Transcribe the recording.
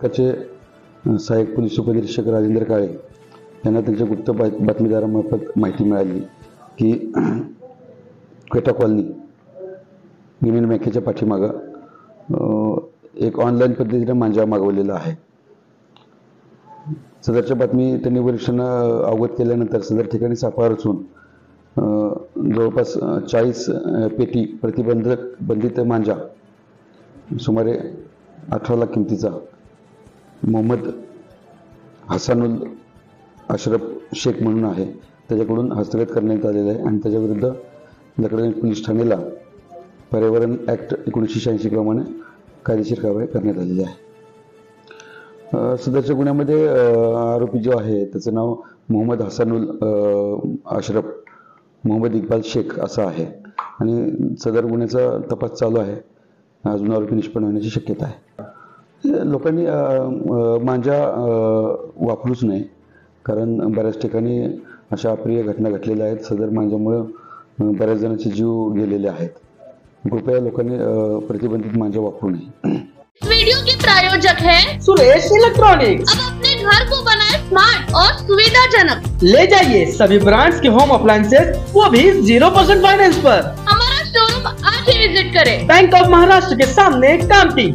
त्याचे सहाय्यक पोलीस उपनिरीक्षक राजेंद्र काळे यांना त्यांच्या गुप्त बातमीदारामार्फत माहिती मिळाली की क्वेटा कॉलनी युनियन बँकेच्या पाठीमागं एक ऑनलाईन पद्धतीने मांजा मागवलेला आहे. सदरच्या बातमी त्यांनी वरिष्ठांना अवगत केल्यानंतर सदर ठिकाणी सापळा रचून जवळपास चाळीस पेटी प्रतिबंधक बंधित मांजा सुमारे अठरा लाख किमतीचा मोहम्मद हसानुल अशरफ शेख म्हणून आहे. त्याच्याकडून हस्तगत करण्यात आलेलं आहे आणि त्याच्याविरुद्ध लकडे पोलीस ठाण्याला पर्यावरण ॲक्ट एकोणीसशे शहाऐंशी प्रमाणे कायदेशीर कारवाई करण्यात आलेली आहे. सदरच्या गुन्ह्यामध्ये आरोपी जो आहे त्याचं नाव मोहम्मद हसानुल अशरफ मोहम्मद इक्बाल शेख असं आहे. आणि सदर गुन्ह्याचा तपास चालू आहे. अजून आरोपी निष्पन्न होण्याची शक्यता आहे. लोकांनी मांजा वापरूच नये. कारण बऱ्याच ठिकाणी अशा अप्रिय घटना घडलेल्या आहेत. सदर मांजामुळं बऱ्याच जणांचे जीव गेलेले आहेत. कृपया लोकांनी प्रतिबंधित मांजा वापरू नये. वीडियो के प्रायोजक है सुरेश इलेक्ट्रॉनिक्स। अब अपने घर को बनाए स्मार्ट और सुविधाजनक। ले जाइए सभी ब्रांड्स के होम अप्लायंसेस वो भी ज़ीरो परसेंट फाइनेंस पर। हमारा शोरूम आज ही विज़िट करें। बैंक ऑफ़ महाराष्ट्र के सामने कामटी